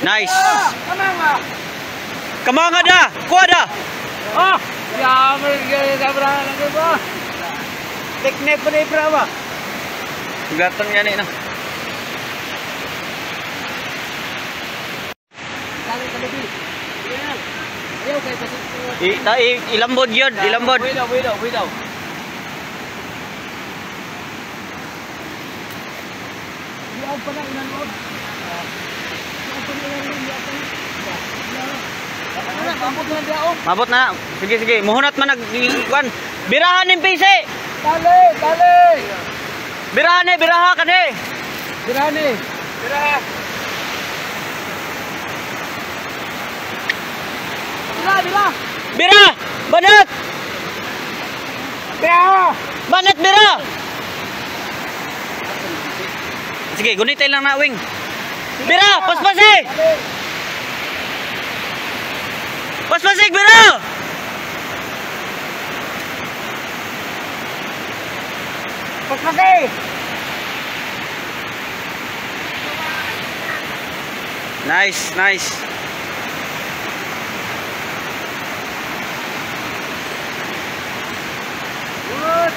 Nice. Kemang ah. Kemang ada. Ku ada. Oh. Ya, mereka ada berapa? Teknik berapa? berapa? Gateng ya nih nah. I, ta, i, ilambod yun, ilambod. Huwag daw, huwag daw, huwag daw. Huwag pa na. Ambot na dia oh. Mabot na. Sige, sige. Muhunat man nag... Kuan. Birahan ng pisi. Dali, dali. Birahan eh, biraha ka ni. Birani. Biraha. Bira, bira. Bira! Banat! Bira. Banat, bira! Sige, gunitin lang na, wing. Bira! Paspasi! Dali. Paspasig, bira! Paspasi. Nice, nice. Good.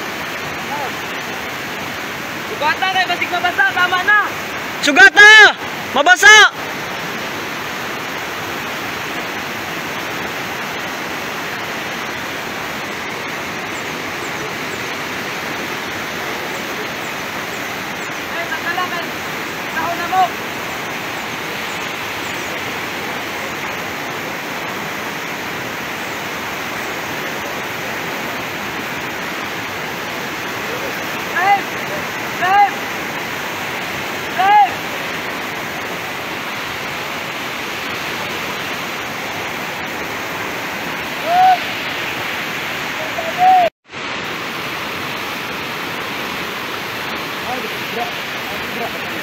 Bata kay basig mabasa, tama na. Sugata! Mabasa! Gerak. Gerak.